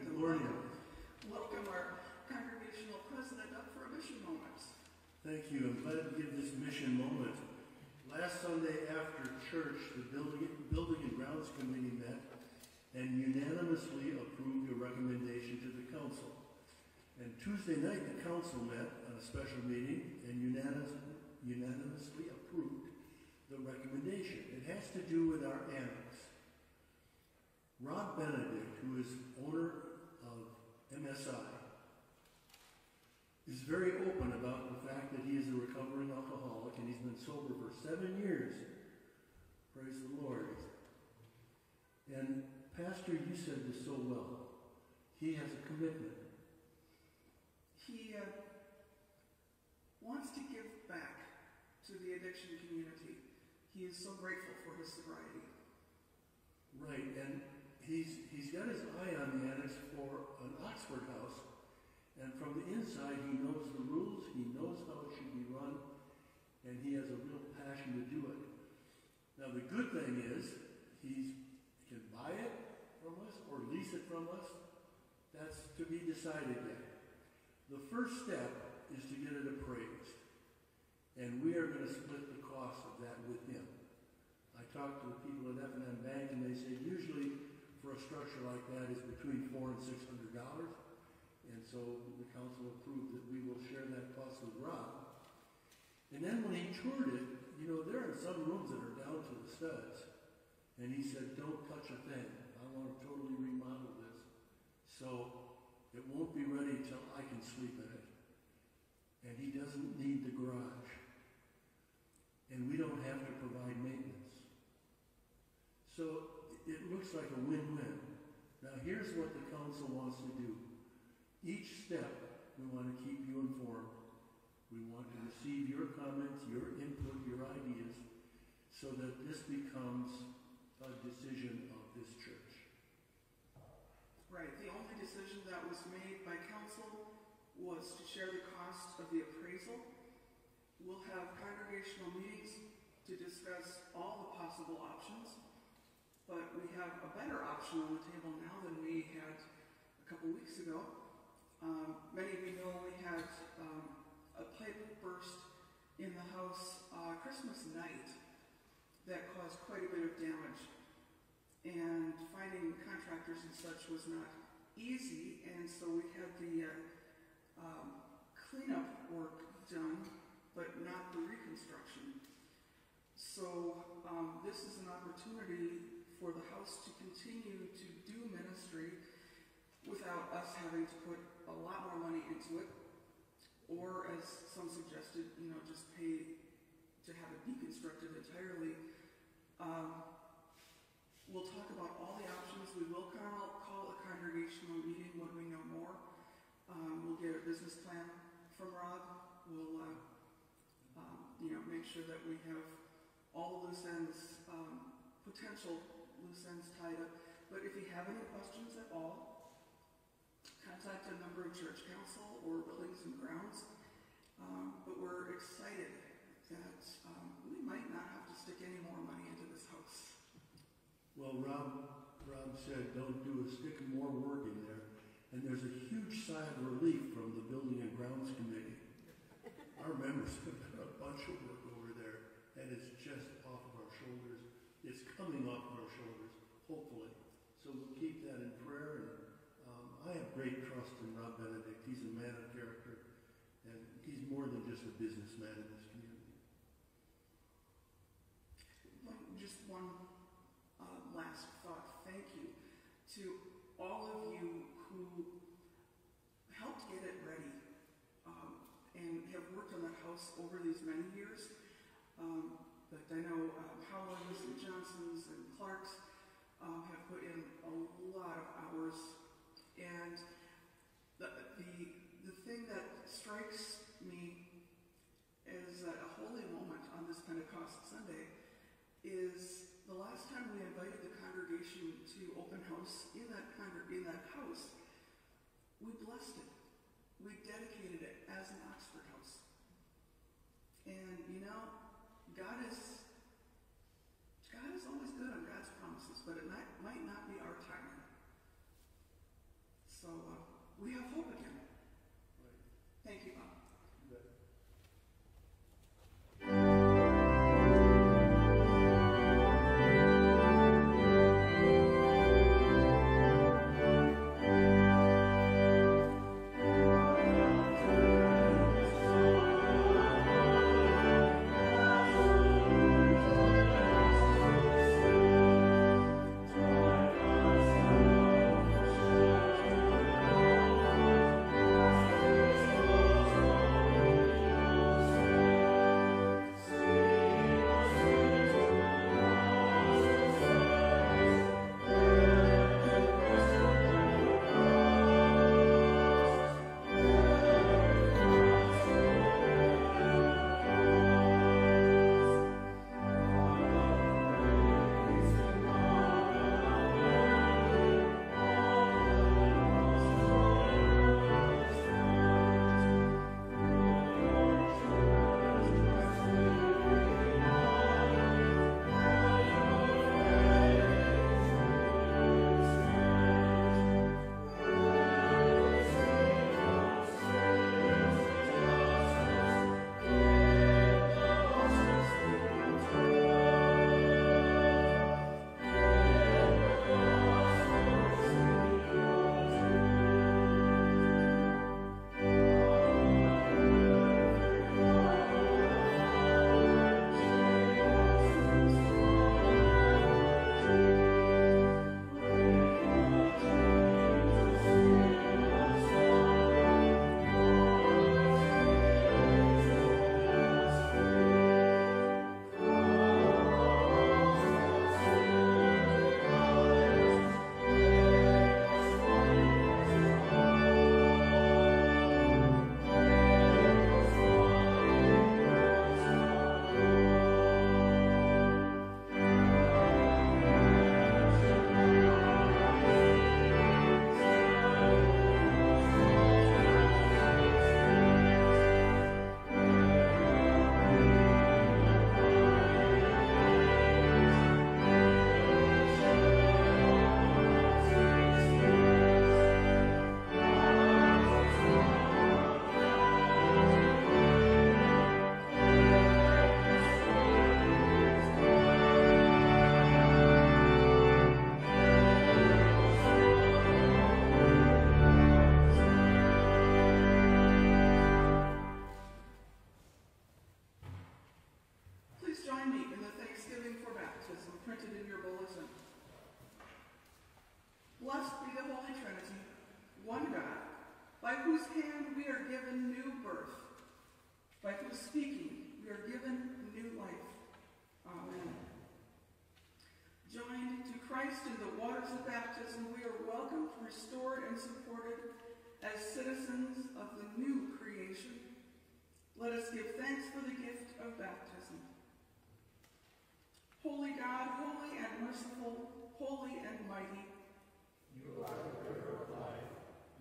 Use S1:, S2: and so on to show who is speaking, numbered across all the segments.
S1: morning.
S2: Welcome our congregational president up for a mission moment.
S1: Thank you. I'm glad to give this mission moment. Last Sunday after church, the Building, Building and Grounds Committee met and unanimously approved a recommendation to the council. And Tuesday night, the council met on a special meeting and unanimously, unanimously approved the recommendation. It has to do with our annex. Rob Benedict, who is owner MSI, is very open about the fact that he is a recovering alcoholic and he's been sober for seven years. Praise the Lord. And Pastor, you said this so well. He has a commitment.
S2: He uh, wants to give back to the addiction community. He is so grateful for his sobriety.
S1: Right, and he's he's got his eye on the annex for an Oxford house, and from the inside he knows the rules, he knows how it should be run, and he has a real passion to do it. Now the good thing is he's he can buy it from us or lease it from us. That's to be decided yet. The first step is to get it appraised, and we are going to split the cost of that with him. I talked to the people at F&M Bank, and they say usually for a structure like that is between four and six hundred dollars. And so the council approved that we will share that cost with Rob. And then when he toured it, you know, there are some rooms that are down to the studs. And he said, don't touch a thing. I want to totally remodel this. So it won't be ready till I can sleep in it. And he doesn't need the garage. And we don't have to provide maintenance. So it looks like a win-win. Now here's what the council wants to do. Each step, we want to keep you informed. We want to receive your comments, your input, your ideas, so that this becomes a decision of this church.
S2: Right. The only decision that was made by council was to share the cost of the appraisal. We'll have congregational meetings to discuss all the possible options, but we have a better option on the table now than we had a couple weeks ago. Um, many of you know we had um, a pipe burst in the house uh, Christmas night that caused quite a bit of damage. And finding contractors and such was not easy, and so we had the uh, um, cleanup work done, but not the reconstruction. So um, this is an opportunity for the house to continue to do ministry without us having to put a lot more money into it, or as some suggested, you know, just pay to have it deconstructed entirely. Um, we'll talk about all the options. We will call, call a congregational meeting when we know more. Um, we'll get a business plan from Rob. We'll, uh, um, you know, make sure that we have all loose ends, um, potential loose ends tied up. But if you have any questions at all, contact a member of church council or buildings and grounds. Um, but we're excited that um, we might not have to stick any more money into this house.
S1: Well, Rob, Rob said, don't do a stick of more work in there. And there's a huge sigh of relief from the Building and Grounds Committee. Our members have done a bunch of work over there, and it's just off of our shoulders. It's coming off of our shoulders, hopefully. So we'll keep that in prayer. And um, I have great trust in Rob Benedict. He's a man of character, and he's more than just a businessman in this community.
S2: One- Just one uh, last thought. Thank you to all of you who helped get it ready um, and have worked on the house over these many years. Um, but I know um, Howlands and Johnsons and Clarks um, have put in a lot of hours. And the, the, the thing that strikes me as a holy moment on this Pentecost Sunday is the last time we invited the congregation to open house in that in that house, we blessed it. We dedicated it as an Oxford house. And you know, speaking we are given new life. Amen. Joined to Christ in the waters of baptism, we are welcomed, restored, and supported as citizens of the new creation. Let us give thanks for the gift of baptism. Holy God, holy and merciful, holy and mighty,
S3: You are the river of life.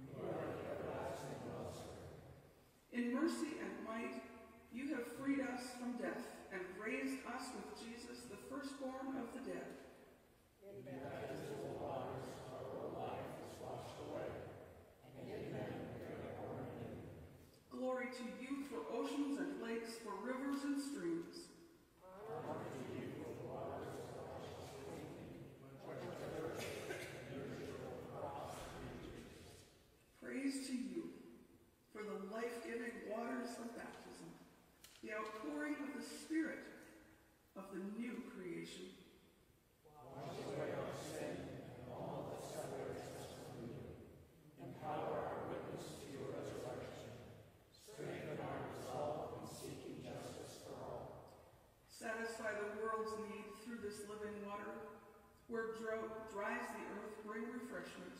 S3: You are the everlasting wellspring.
S2: in mercy and might, freed us from death and raised us with Jesus, the firstborn of the dead.
S3: In baptismal waters, our life is washed away. And in them we are born anew.
S2: Glory to you for oceans and lakes, for rivers and streams.
S3: Honor to you for the waters of righteous drinking, for the thirst and usual cross regions.
S2: Praise to you for the life-giving waters of baptism, the outpouring of the Spirit the new creation.
S3: Wash away our sin and all that separates us from you. Empower our witness to your resurrection. Strengthen our resolve in seeking justice for all.
S2: Satisfy the world's need through this living water, where drought dries the earth, bring refreshment.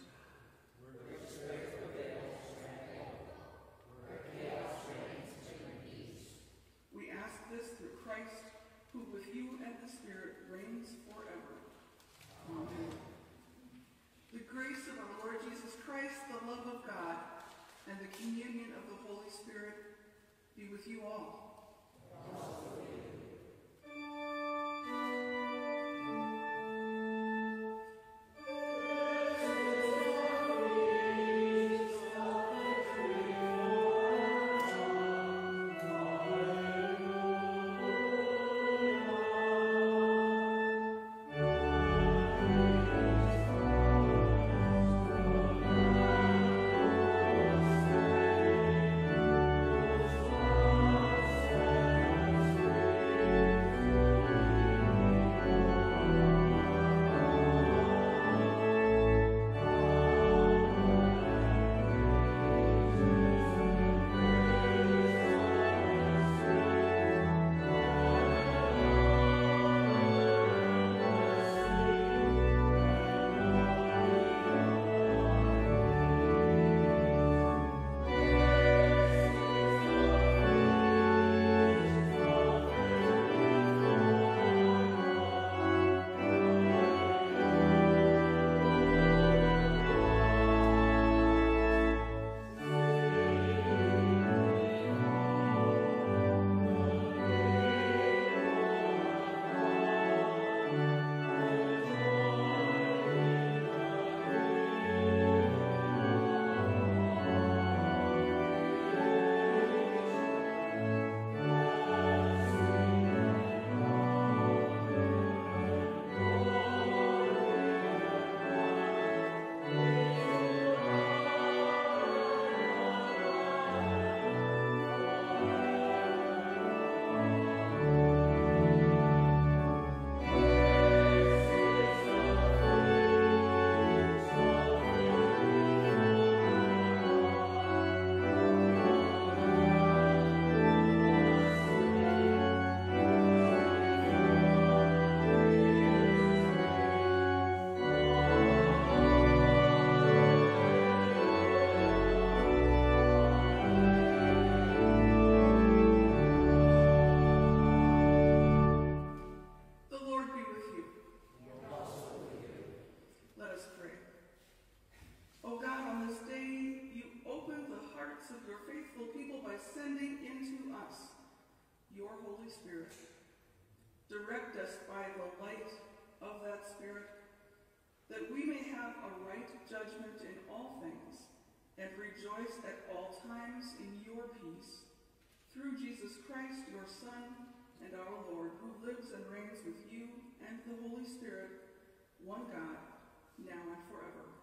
S2: We ask this through Christ, who with you and the Spirit reigns forever. Amen. The grace of our Lord Jesus Christ, the love of God, and the communion of the Holy Spirit be with you all. Direct us by the light of that Spirit, that we may have a right judgment in all things and rejoice at all times in your peace. Through Jesus Christ, your Son and our Lord, who lives and reigns with you and the Holy Spirit, one God, now and forever.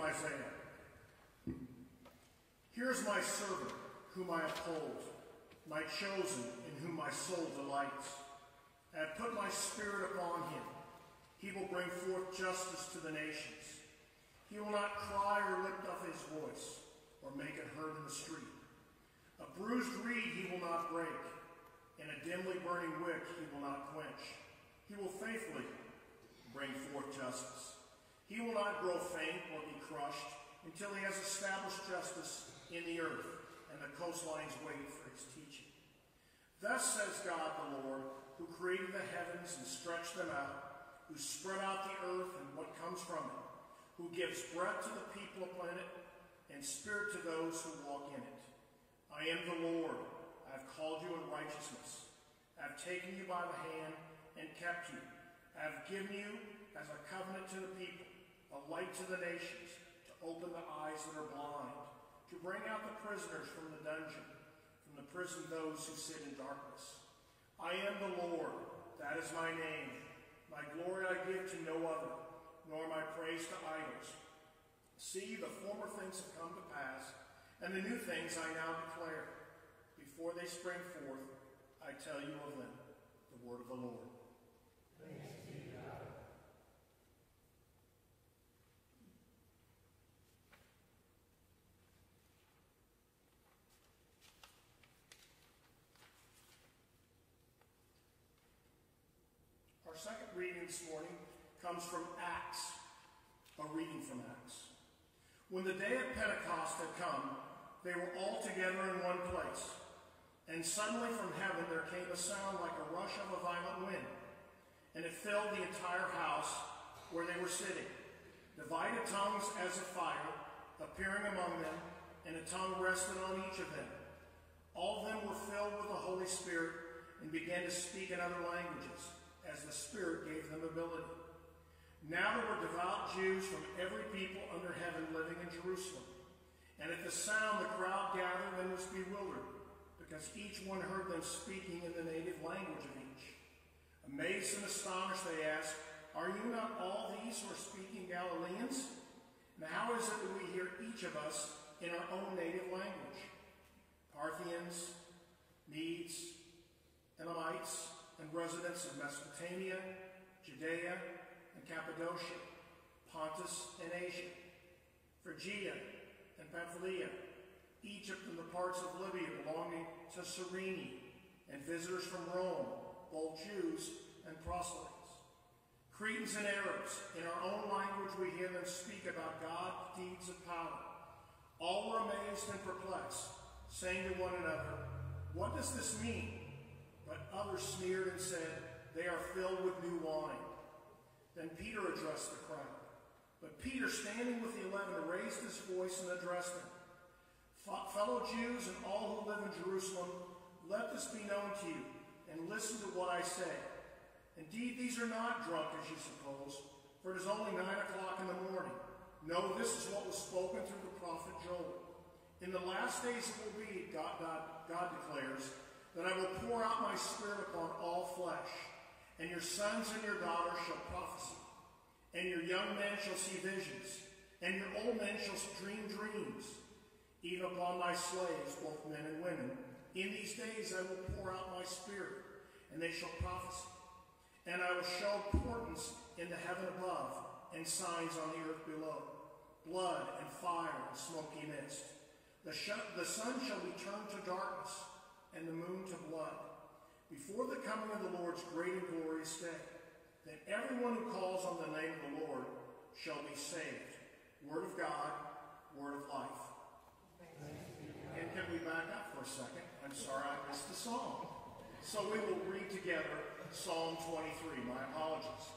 S4: From Isaiah. Here's my servant, whom I uphold, my chosen, in whom my soul delights. I have put my spirit upon him. He will bring forth justice to the nations. He will not cry or lift up his voice, or make it heard in the street. A bruised reed he will not break, and a dimly burning wick he will not quench. He will faithfully bring forth justice. He will not grow faint or be crushed until he has established justice in the earth, and the coastlines wait for his teaching. Thus says God the Lord, who created the heavens and stretched them out, who spread out the earth and what comes from it, who gives breath to the people upon it, and spirit to those who walk in it. I am the Lord. I have called you in righteousness. I have taken you by the hand and kept you. I have given you as a covenant to the people, a light to the nations, to open the eyes that are blind, to bring out the prisoners from the dungeon, from the prison those who sit in darkness. I am the Lord, that is my name. My glory I give to no other, nor my praise to idols. See, the former things have come to pass, and the new things I now declare. Before they spring forth, I tell you of them. The word of the Lord. Our second reading this morning comes from Acts, a reading from Acts. When the day of Pentecost had come, they were all together in one place. And suddenly from heaven there came a sound like a rush of a violent wind, and it filled the entire house where they were sitting. Divided tongues as of fire appearing among them, and a tongue rested on each of them. All of them were filled with the Holy Spirit and began to speak in other languages, as the Spirit gave them ability. Now there were devout Jews from every people under heaven living in Jerusalem. And at the sound, the crowd gathered and was bewildered, because each one heard them speaking in the native language of each. Amazed and astonished, they asked, Are you not all these who are speaking Galileans? And how is it that we hear each of us in our own native language? Parthians, Medes, Elamites, and residents of Mesopotamia, Judea, and Cappadocia, Pontus and Asia, Phrygia and Pamphylia, Egypt and the parts of Libya belonging to Cyrene, and visitors from Rome, both Jews and proselytes. Cretans and Arabs, in our own language we hear them speak about God's deeds of power. All were amazed and perplexed, saying to one another, What does this mean? But others sneered and said, They are filled with new wine. Then Peter addressed the crowd. But Peter, standing with the eleven, raised his voice and addressed them. Fellow Jews and all who live in Jerusalem, let this be known to you, and listen to what I say. Indeed, these are not drunk, as you suppose, for it is only nine o'clock in the morning. No, this is what was spoken through the prophet Joel. In the last days it will be, God, God, God declares, that I will pour out my spirit upon all flesh, and your sons and your daughters shall prophesy, and your young men shall see visions, and your old men shall dream dreams. Even upon my slaves, both men and women, in these days I will pour out my spirit, and they shall prophesy. And I will show portents in the heaven above, and signs on the earth below, blood and fire and smoky mist. The, the sun shall be turned to darkness, and the moon to blood, before the coming of the Lord's great and glorious day. that everyone who calls on the name of the Lord shall be saved. Word of God, word of life. And can we back up for a second? I'm sorry I missed the song. So we will read together Psalm 23. My apologies.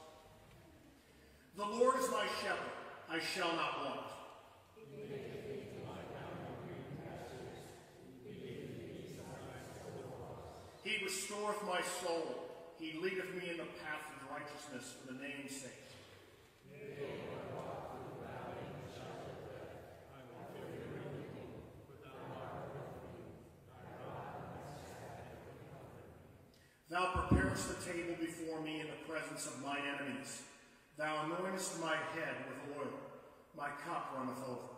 S4: The Lord is my shepherd, I shall not want. He restoreth my soul. He leadeth me in the path of righteousness for the name's sake. Thou preparest the table before me in the presence of mine enemies. Thou anointest my head with oil. my cup runneth over.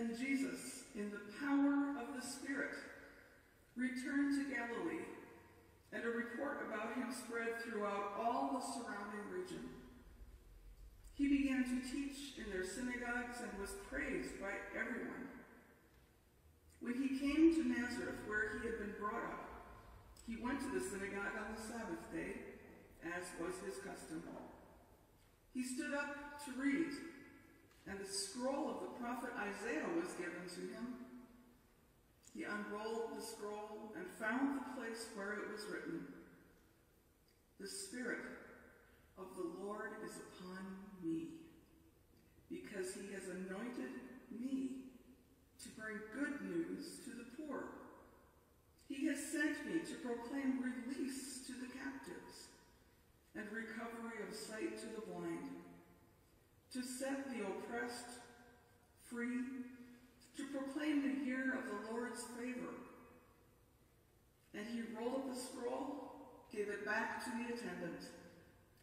S2: Then Jesus, in the power of the Spirit, returned to Galilee, and a report about him spread throughout all the surrounding region. He began to teach in their synagogues and was praised by everyone. When he came to Nazareth, where he had been brought up, he went to the synagogue on the Sabbath day, as was his custom. He stood up to read, and the scroll of the prophet Isaiah was given to him. He unrolled the scroll and found the place where it was written, The Spirit of the Lord is upon me, because he has anointed me to bring good news to the poor. He has sent me to proclaim release to the captives and recovery of sight to the blind, to set the oppressed free, to proclaim the year of the Lord's favor. And he rolled up the scroll, gave it back to the attendant,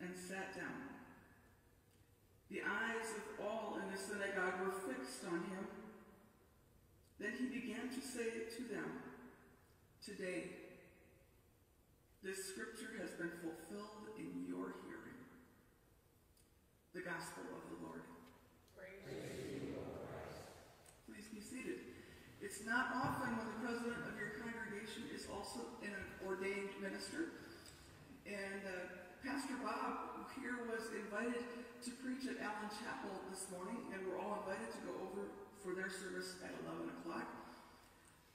S2: and sat down. The eyes of all in the synagogue were fixed on him. Then he began to say to them, Today, this scripture has been fulfilled in your hearing. The Gospel of the Lord. Please be seated. It's not often when the president of your congregation is also an ordained minister. And uh, Pastor Bob here was invited to preach at Allen Chapel this morning, and we're all invited to go over for their service at 11 o'clock.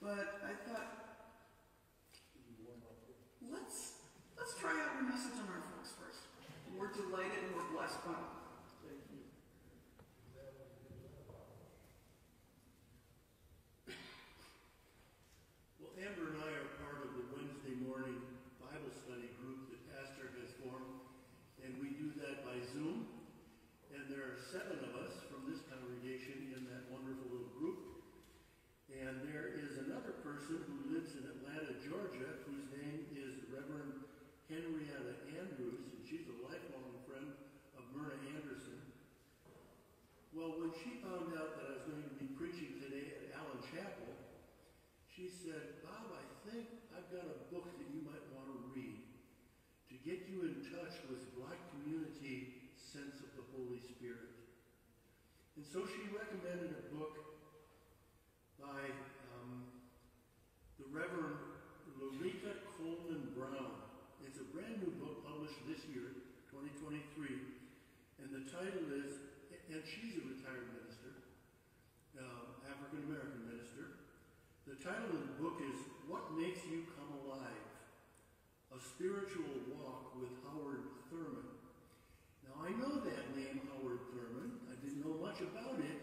S2: But I thought, let's let's try out your message on our folks first. We're delighted and we're blessed by it.
S1: Well, Amber and I are part of the Wednesday morning Bible study group that Pastor has formed, and we do that by Zoom. And there are seven of us from this congregation in that wonderful little group. And there is another person who lives in Atlanta, Georgia, whose name is Reverend Henrietta Andrews, and she's a lifelong friend of Myrna Anderson. Well, when she found out that I was going to be preaching today at Allen Chapel, she said, Bob, I think I've got a book that you might want to read to get you in touch with black community sense of the Holy Spirit. And so she recommended a book by um, the Reverend Lerita Coleman Brown. It's a brand new book published this year, 2023, and the title is, and she's a retired minister, uh, African American minister. The title of the book is What Makes You Come Alive? Spiritual Walk with Howard Thurman. Now I know that name, Howard Thurman. I didn't know much about it,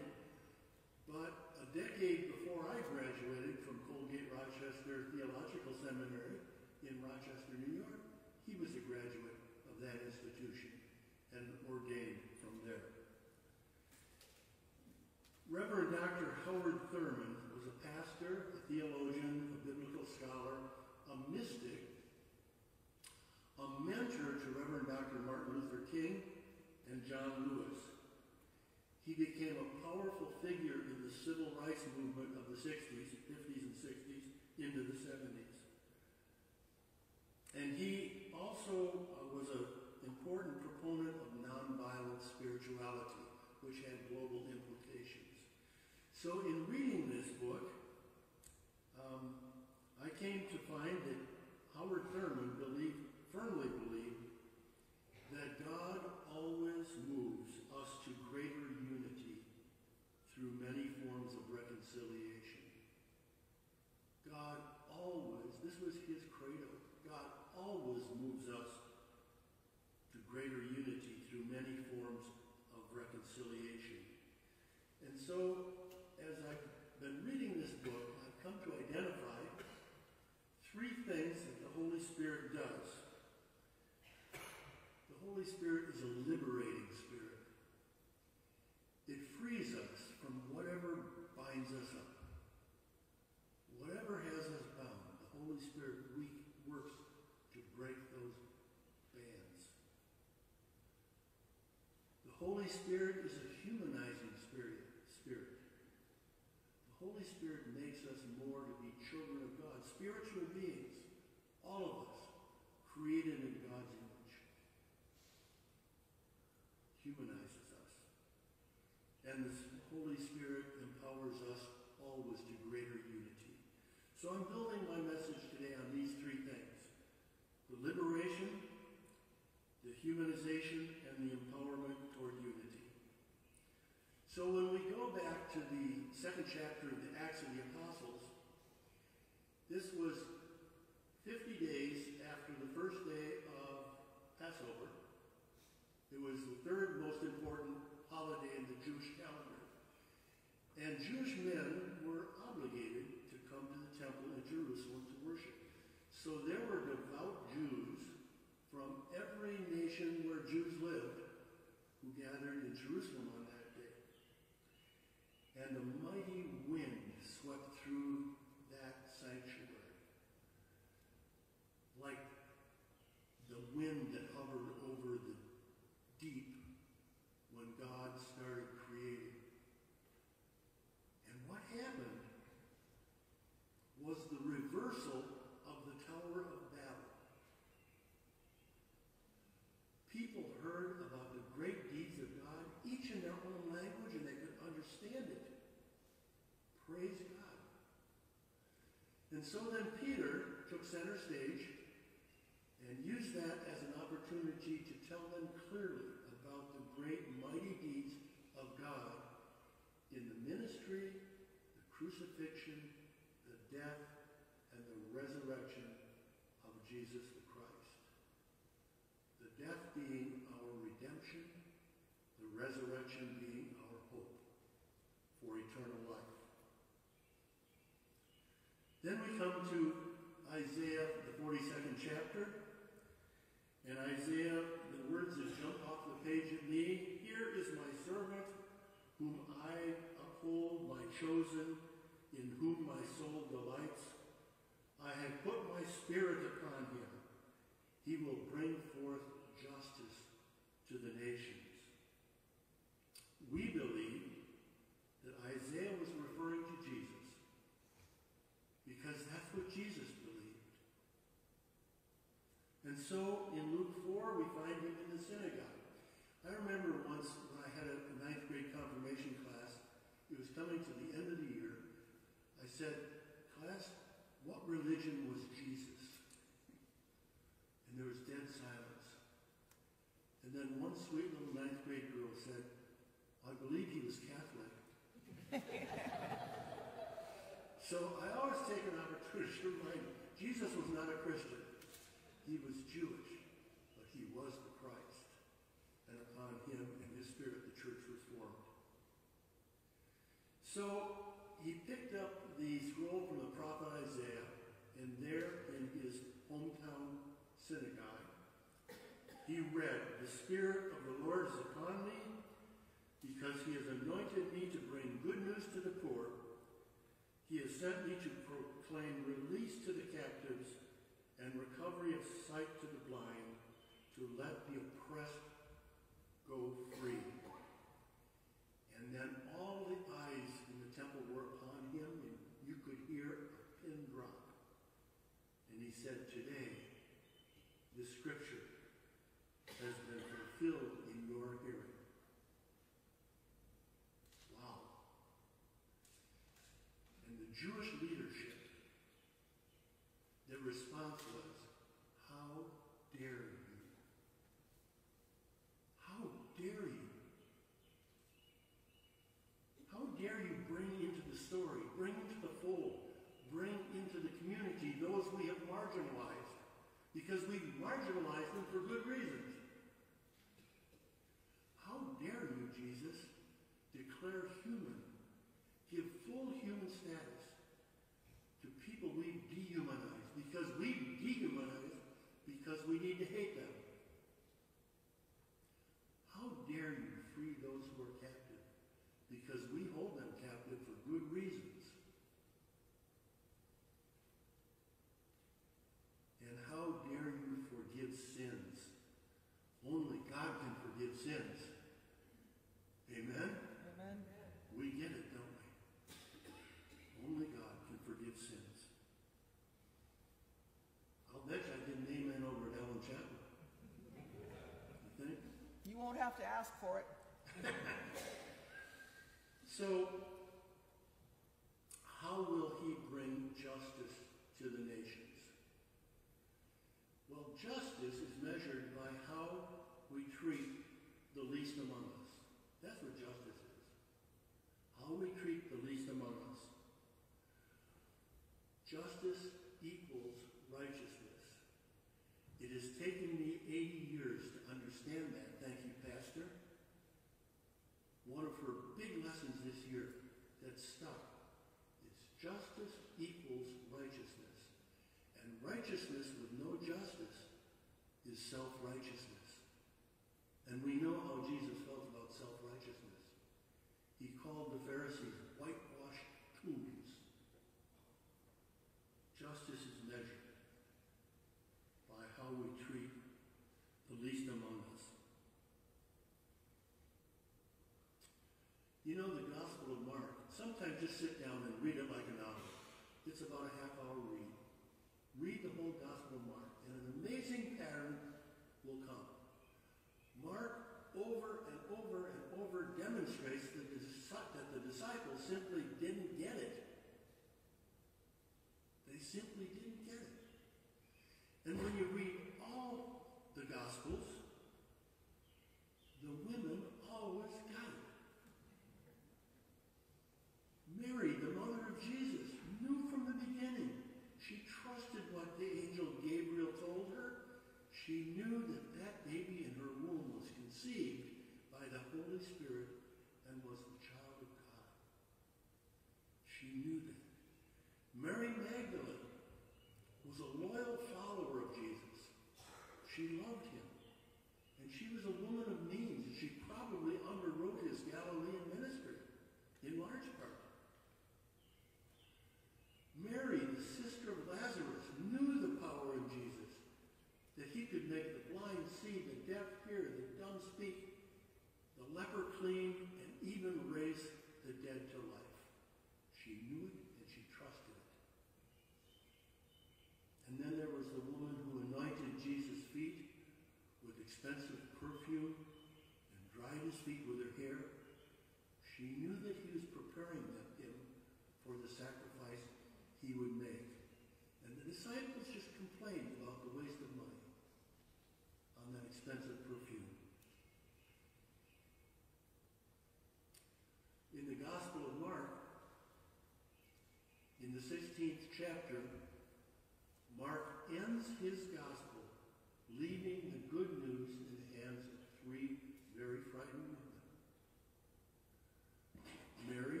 S1: but a decade before I graduated from Colgate Rochester Theological Seminary in Rochester, New York, he was a graduate of that institution and ordained from there. Reverend Dr. Howard Thurman was a pastor, a theologian, a biblical scholar, a mystic, mentor to Reverend Dr. Martin Luther King and John Lewis. He became a powerful figure in the civil rights movement of the 60s, 50s and 60s, into the 70s. And he also uh, was an important proponent of nonviolent spirituality, which had global implications. So, in reading this book, um, I came to find that Howard Thurman believed, firmly believe that God always moves us to greater unity through many forms of reconciliation. God always, this was his credo, God always moves us to greater unity through many forms of reconciliation. And so, as I've been reading this book, I've come to identify three things that the Holy Spirit does Holy Spirit is a liberating spirit. It frees us from whatever binds us up. Whatever has us bound, the Holy Spirit works to break those bands. The Holy Spirit is a humanizing spirit. Spirit. The Holy Spirit makes us more to be children of God, spiritual beings, all of us, created in God's image. Humanizes us. And the Holy Spirit empowers us always to greater unity. So I'm building my message today on these three things. The liberation, the humanization, and the empowerment toward unity. So when we go back to the second chapter of the Acts of the Apostles, this was 50 days after the first day of Passover. It was the third most important holiday in the Jewish calendar. And Jewish men were obligated to come to the temple in Jerusalem to worship. So there were devout Jews from every nation where Jews lived who gathered in Jerusalem. And the mighty wind swept through that sanctuary. Like the wind that hovered over the deep when God started creating. And what happened was the reversal of the Tower of Babel. People heard about the great deeds of God, each in their own language, and they could understand it. Praise God. And so then Peter took center stage and used that as an opportunity to tell them clearly about the great mighty deeds of God in the ministry, the crucifixion, the death, and the resurrection of Jesus the Christ. The death being our redemption, the resurrection being our hope for eternal life. Then we come to Isaiah, the 42nd chapter. And Isaiah, the words that jump off the page at me Here is my servant, whom I uphold, my chosen, in whom my soul delights. I have put my spirit upon him. He will bring forth justice to the nations. We believe that Isaiah was referring to Jesus because that's what Jesus believed. And so in Luke 4, we find him in the synagogue. I remember once when I had a ninth grade confirmation class, it was coming to the end of the year. I said, Class, what religion was Jesus? And there was dead silence. And then one sweet little ninth grade girl said, I believe he was Catholic. so I always take an opportunity to remind you, Jesus was not a Christian. He was Jewish, but he was the Christ. And upon him and his spirit the church was formed. So he picked up the scroll from the prophet Isaiah, and there in his hometown synagogue, he read, The Spirit of the Lord is upon me, because he has anointed me to bring good news to the poor. He has sent me to proclaim release to the captives and recovery of sight to the blind, to let the oppressed go free.
S5: won't have to ask for it.
S1: so, how will he bring justice to the nations? Well, justice is measured by how we treat the least among us. That's what justice is. How we treat the least among us. Justice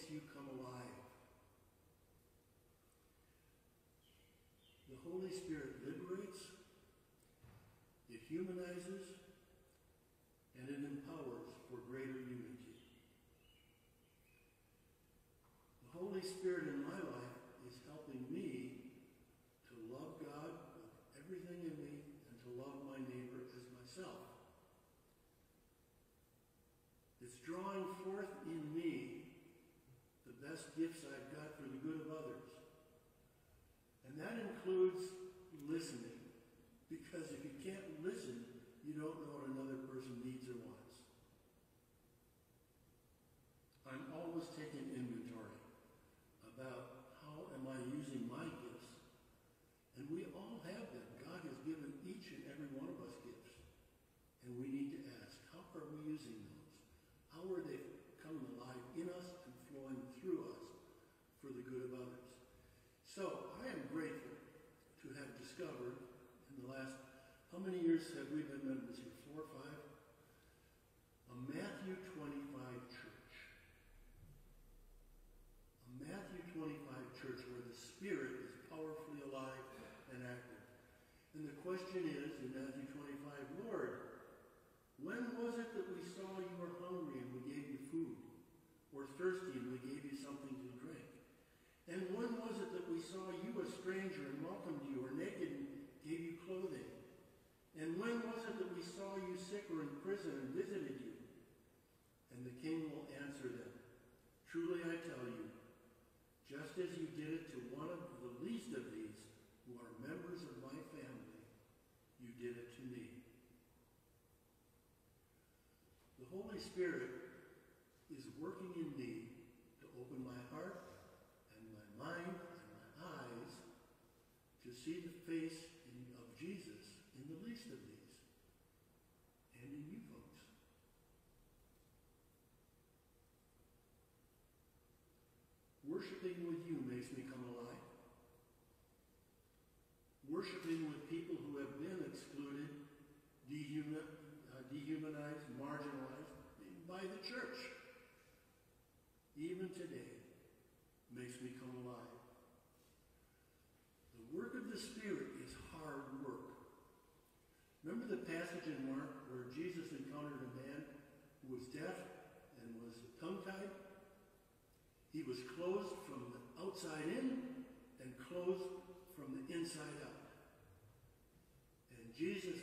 S1: makes you come alive. The Holy Spirit years have we been members here? Four or five? A Matthew 25 church. A Matthew 25 church where the Spirit is powerfully alive and active. And the question is, in Matthew 25, Lord, when was it that we saw you were hungry and we gave you food? Or thirsty and we gave you something to drink? And when was it that we saw you a stranger and welcomed you? And when was it that we saw you sick or in prison and visited you? And the king will answer them, Truly I tell you, just as you did it to one of the least of these, Worshipping with you makes me come alive. Worshipping with people who have been excluded, uh, dehumanized, marginalized by the church, even today, makes me outside in and clothed from the inside out. And Jesus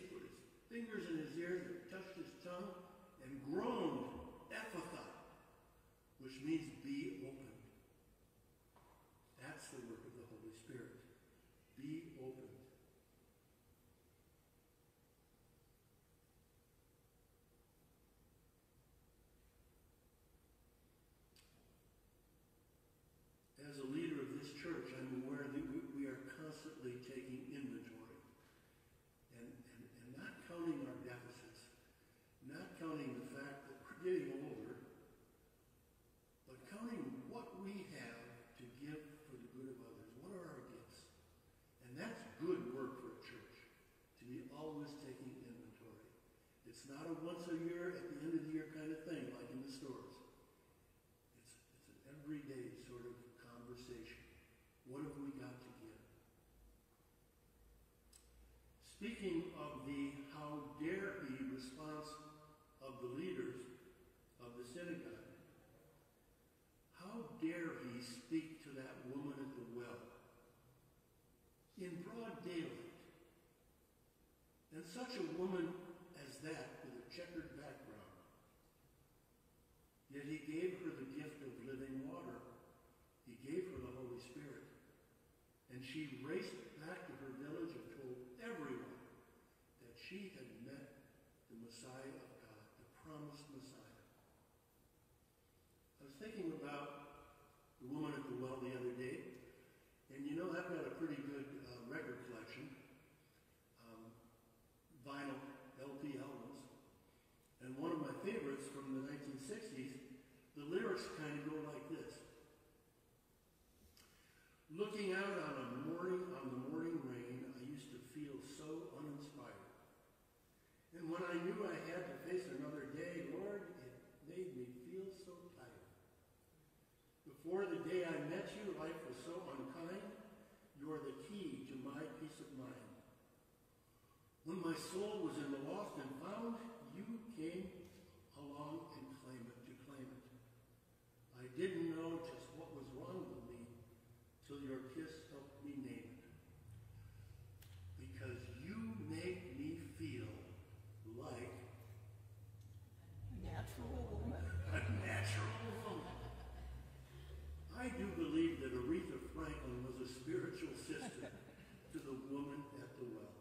S1: the Messiah of God, the promised Messiah. I was thinking about the woman at the well the other day, and you know I've got a pretty good uh, record collection, um, vinyl LP albums, and one of my favorites from the 1960s, the lyrics kind of go like this. Looking out on a morning, on the morning rain, I used to feel so uninspired. And when I knew I had to face another day, Lord, it made me feel so tired. Before the day I met you, life was so unkind. You're the key to my peace of mind. When my soul was in the lost and found, you came along and claimed it, to claim it. I didn't know just what was wrong with me till your kiss helped me name it. Because you make me feel like
S5: Natural woman.
S1: a natural woman. I do believe that Aretha Franklin was a spiritual sister to the woman at the well.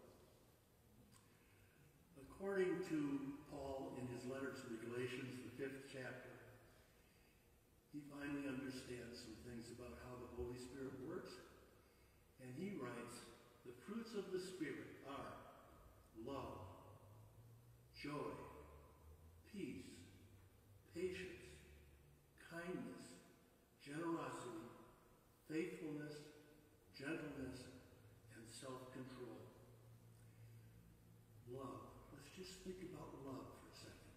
S1: According to Paul in his letter to the Galatians, the fifth chapter, he finally understands some things about how the Holy Spirit works, and he writes, the fruits of the Spirit are love, joy, peace, patience, kindness, generosity, faithfulness, gentleness, and self-control. Love. Let's just think about love for a second.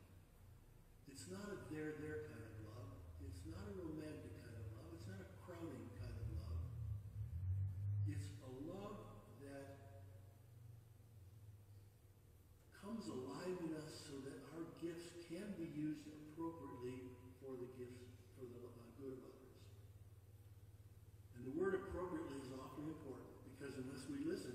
S1: It's not a there-there kind of love. It's not a romantic kind of love. It's not a crowning kind of love. It's a love that comes alive in us so that our gifts can be used appropriately for the gifts, for the uh, good of others. And the word appropriately is often important because unless we listen,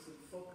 S2: purpose, focus.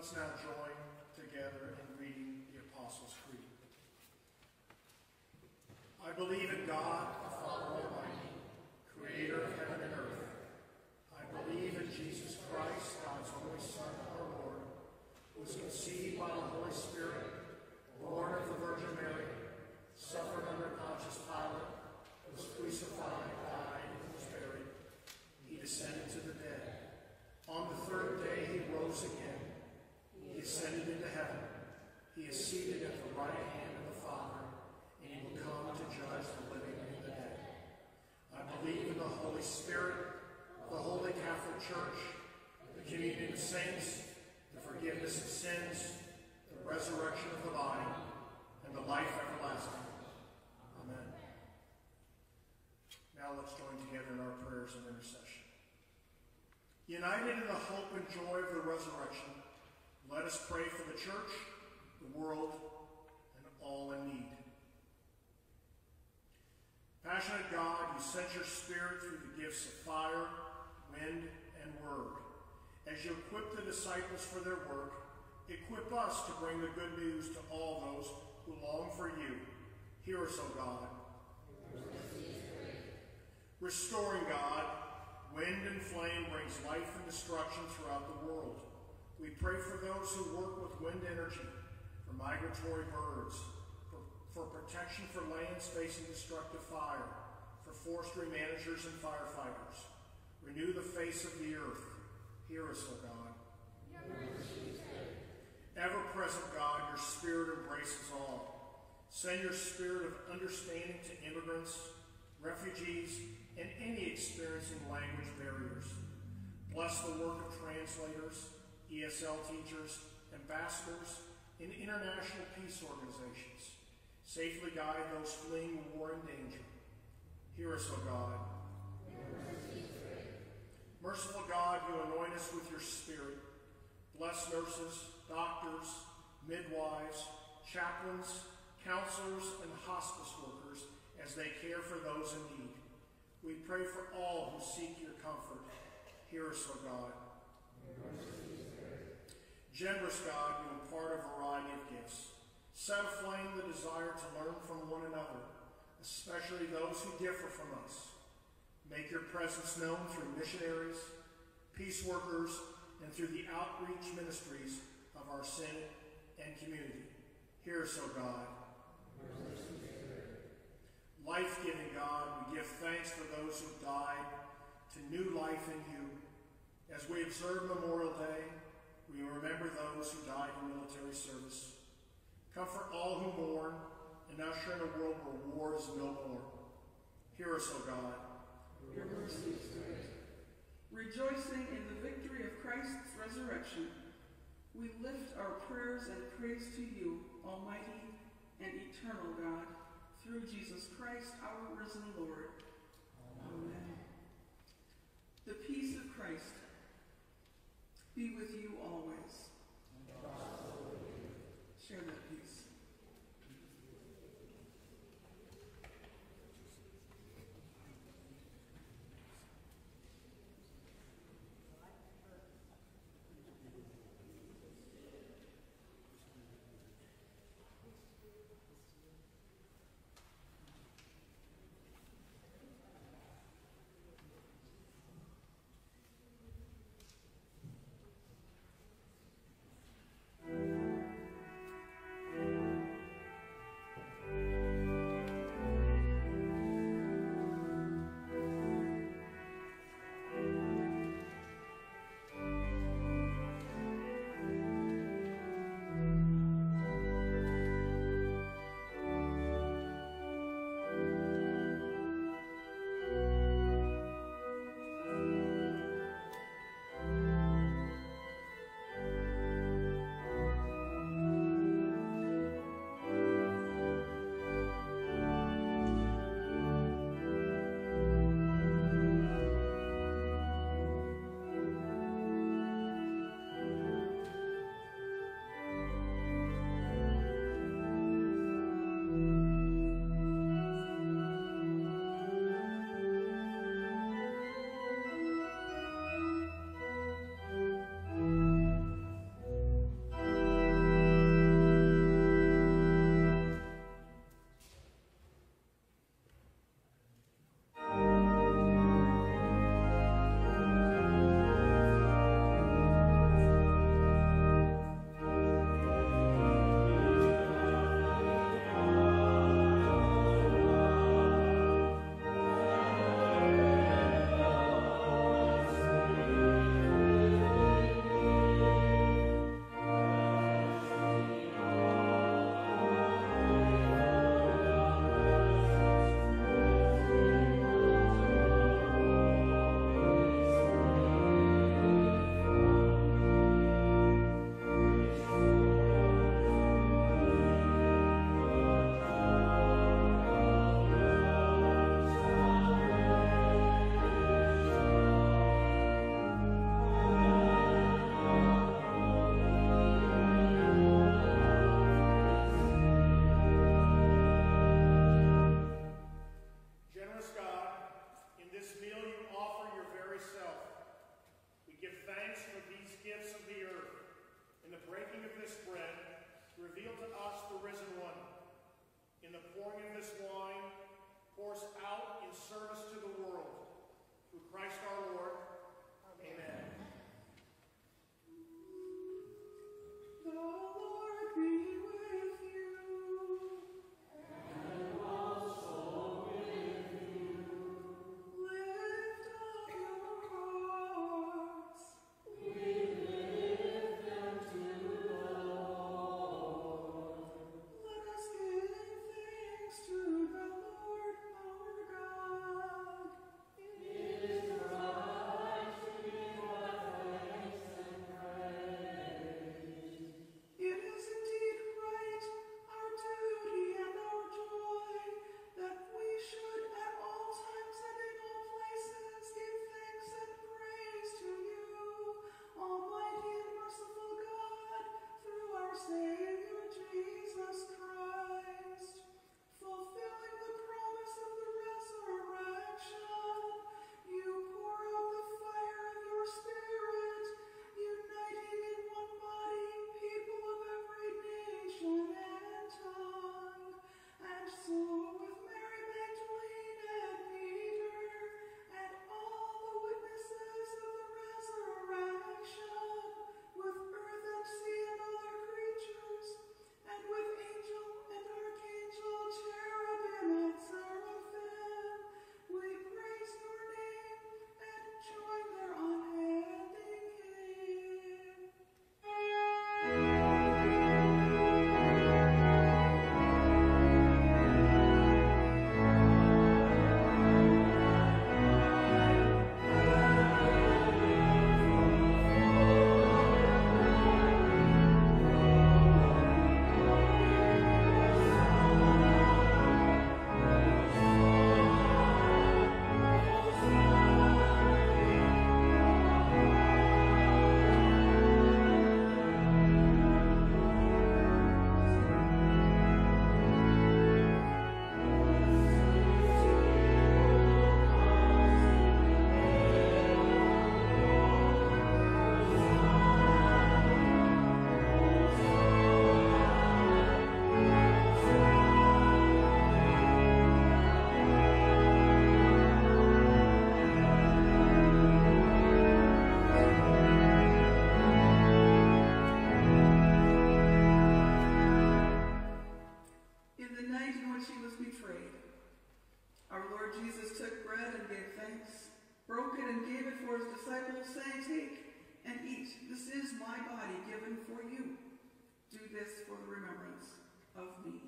S4: Let's now join together in reading the Apostles' Creed. I believe in God, the Father Almighty, creator of heaven and earth. I believe in Jesus Christ, God's only Son, our Lord, who was conceived by the Holy Spirit, born of the Virgin Mary, suffered under Pontius Pilate, was crucified, died, and was buried. He descended to the dead. On the third day he rose again. He ascended into heaven. He is seated at the right hand of the Father, and he will come to judge the living and the dead. I believe in the Holy Spirit, the Holy Catholic Church, the communion of saints, the forgiveness of sins, the resurrection of the body, and the life everlasting. Amen. Now let's join together in our prayers and intercession. United in the hope and joy of the resurrection, let us pray for the church, the world, and all in need. Passionate God, you sent your Spirit through the gifts of fire, wind, and word. As you equip the disciples for their work, equip us to bring the good news to all those who long for you. Hear us, O God. Restoring God, wind and flame brings life and destruction throughout the world. We pray for those who work with wind energy, for migratory birds, for, for protection for lands facing destructive fire, for forestry managers and firefighters. Renew the face of the earth. Hear us, O God. Ever present God, your spirit embraces all. Send your spirit of understanding to immigrants, refugees, and any experiencing language barriers. Bless the work of translators, ESL teachers, ambassadors, and international peace organizations. Safely guide those fleeing war and danger. Hear us, O God. Merciful God, you anoint us with your Spirit. Bless nurses, doctors, midwives, chaplains, counselors, and hospice workers as they care for those in need. We pray for all who seek your comfort. Hear us, O God. Generous God, you impart a variety of gifts. Set aflame the desire to learn from one another, especially those who differ from us. Make your presence known through missionaries, peace workers, and through the outreach ministries of our synod and community. Hear us, O God. Life giving God, we give thanks for those who died to new life in you. As we observe Memorial Day, we remember those who died in military service. Comfort all who mourn and usher in a world where war is no more. Hear us, O God.
S2: Your mercy is great. Rejoicing in the victory of Christ's resurrection, we lift our prayers and praise to you, Almighty and eternal God, through Jesus Christ, our risen Lord. Amen. The peace of Christ be with you always.
S4: Our Lord
S2: Jesus took bread and gave thanks, broke it and gave it for his disciples, saying, Take and eat. This is my body given for you. Do this for the remembrance of me.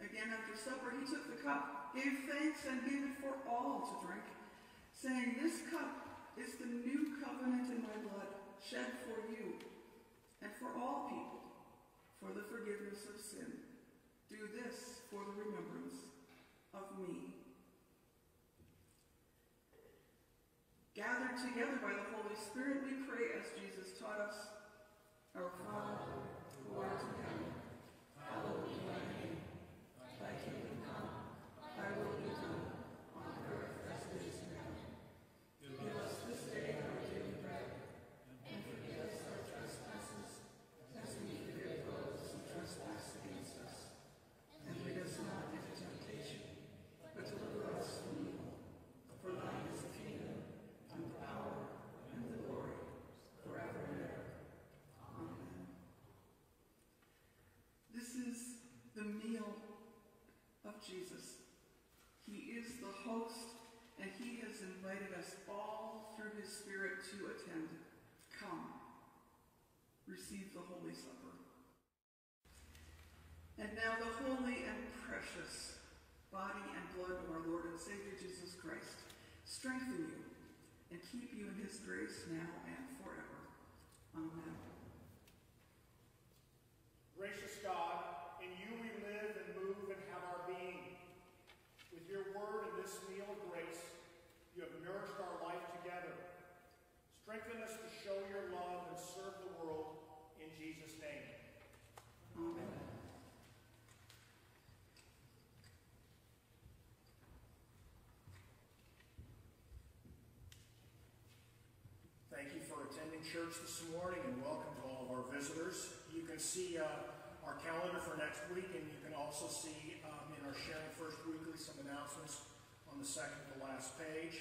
S2: Again, after supper, he took the cup, gave thanks, and gave it for all to drink, saying, This cup is the new covenant in my blood, shed for you and for all people for the forgiveness of sin. Do this for the remembrance of me. Gathered together by the Holy Spirit, we pray as Jesus taught us. Our Father, who art in heaven, hallowed be thy name. Thy kingdom come, thy will be done, on earth as it is in heaven. Give us this day our daily bread, and forgive us our trespasses, as we forgive those who trespass against us. And lead us not into temptation, but deliver us from evil. For thine is the kingdom, and the power, and the glory, forever and ever. Amen. This is the meal of Jesus. He is the host, and he has invited us all through his Spirit to attend. Come, receive the Holy Supper. And now the holy and precious body and blood of our Lord and Savior Jesus Christ strengthen you and keep you in his grace now and forever. Amen.
S4: Gracious God, in you we live and move and have our being. With your word and this meal of grace, you have nourished our life together. Strengthen us to show your love and serve the world in Jesus' name.
S2: Amen.
S4: Church this morning and welcome to all of our visitors. You can see uh, our calendar for next week, and you can also see um, in our Sharing First Weekly some announcements on the second to last page.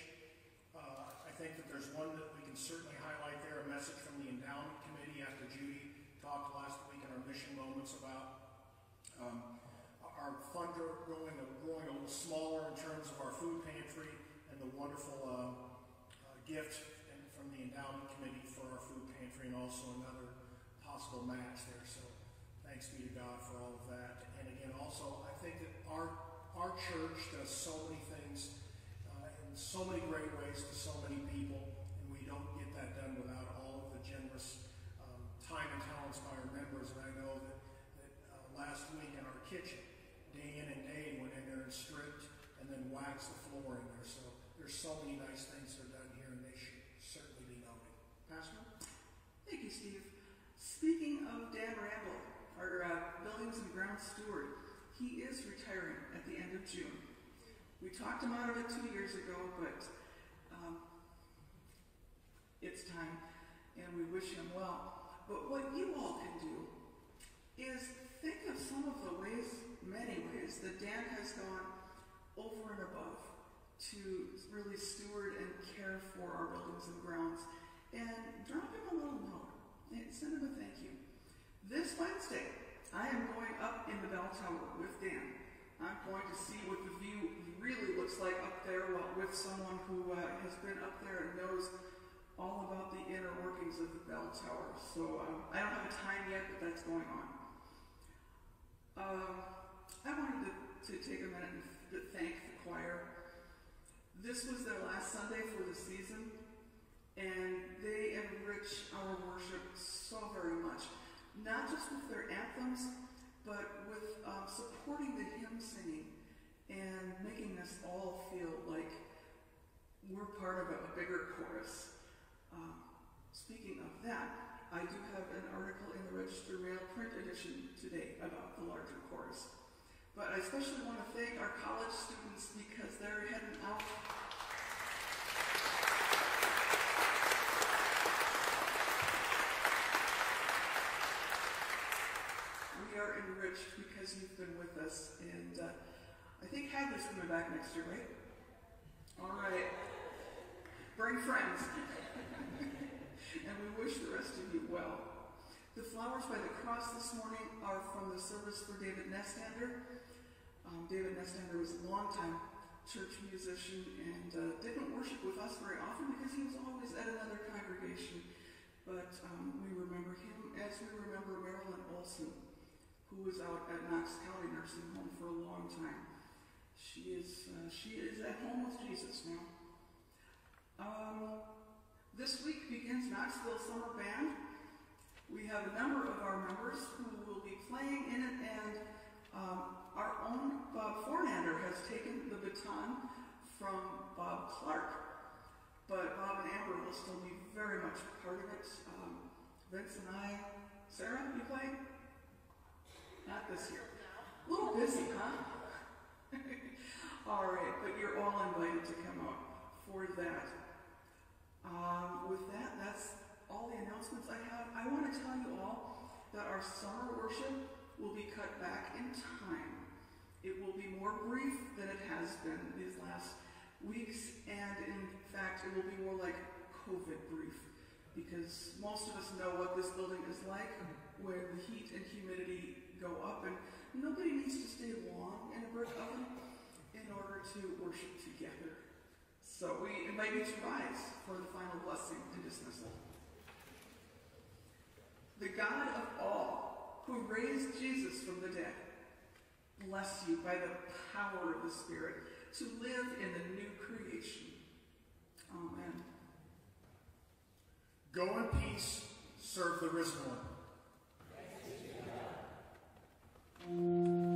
S4: Uh, I think that there's one that we can certainly highlight there, a message from the Endowment Committee after Judy talked last week in our mission moments about um, our fund growing, growing a little smaller in terms of our food pantry and the wonderful uh, uh, gift from the endowment committee and also another possible match there. So thanks be to God for all of that. And again, also I think that our our church does so many things uh, in so many great ways to so many people, and we don't get that done without all of the generous um, time and talents by our members. And I know that, that uh, last week in our kitchen, day in and day went in there and stripped and then waxed the floor in there. So there's so many nice things that are done here, and they should certainly be noted. Pastor?
S2: Thank you, Steve. Speaking of Dan Randall, our uh, buildings and grounds steward, he is retiring at the end of June. We talked him out of it two years ago, but um, it's time, and we wish him well. But what you all can do is think of some of the ways, many ways, that Dan has gone over and above to really steward and care for our buildings and grounds. And drop him a little note send him a thank you. This Wednesday, I am going up in the bell tower with Dan. I'm going to see what the view really looks like up there with someone who uh, has been up there and knows all about the inner workings of the bell tower. So um, I don't have a time yet, but that's going on. Um, I wanted to, to take a minute and th- thank the choir. This was their last Sunday for the season, and they enrich our worship so very much. Not just with their anthems, but with um, supporting the hymn singing and making us all feel like we're part of a, bigger chorus. Um, speaking of that, I do have an article in the Register Mail print edition today about the larger chorus. But I especially want to thank our college students because they're heading out. We because you've been with us, and uh, I think Hadley's coming back next year, right? All right. Bring friends. and we wish the rest of you well. The flowers by the cross this morning are from the service for David Nestander. Um, David Nestander was a longtime church musician and uh, didn't worship with us very often because he was always at another congregation. But um, we remember him as we remember Marilyn Olson, who was out at Knox County Nursing Home for a long time. She is uh, she is at home with Jesus now. Um, this week begins Knoxville Summer Band. We have a number of our members who will be playing in it, and um, our own Bob Fornander has taken the baton from Bob Clark. But Bob and Amber will still be very much part of it. Um, Vince and I, Sarah, you play? Not this year. A little busy, huh? all right, but you're all invited to come out for that. Um, with that, that's all the announcements I have. I want to tell you all that our summer worship will be cut back in time. It will be more brief than it has been these last weeks, and in fact, it will be more like COVID brief because most of us know what this building is like where the heat and humidity go up, and nobody needs to stay long in a brick oven in order to worship together. So we invite you to rise for the final blessing and dismissal. The God of all, who raised Jesus from the dead, bless you by the power of the Spirit to live in the new creation. Amen.
S4: Go in peace, serve the risen one. Thank you.